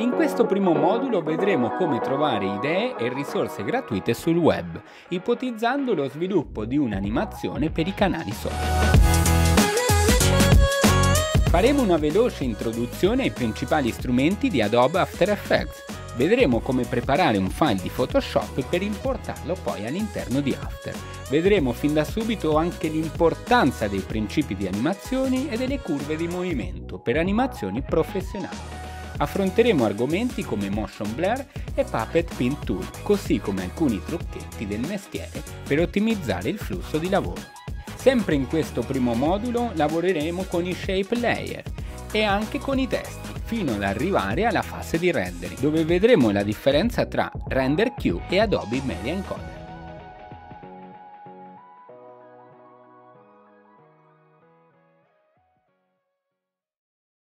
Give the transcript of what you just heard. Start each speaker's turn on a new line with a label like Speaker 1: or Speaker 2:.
Speaker 1: In questo primo modulo vedremo come trovare idee e risorse gratuite sul web, ipotizzando lo sviluppo di un'animazione per i canali social. Faremo una veloce introduzione ai principali strumenti di Adobe After Effects. Vedremo come preparare un file di Photoshop per importarlo poi all'interno di After. Vedremo fin da subito anche l'importanza dei principi di animazione e delle curve di movimento per animazioni professionali affronteremo argomenti come motion blur e puppet pin tool, così come alcuni trucchetti del mestiere per ottimizzare il flusso di lavoro. Sempre in questo primo modulo lavoreremo con i shape layer e anche con i testi, fino ad arrivare alla fase di rendering, dove vedremo la differenza tra Render Q e Adobe Media Encoder.